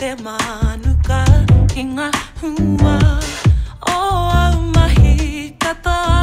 te manuka ki ngā hunga O au mahi katoa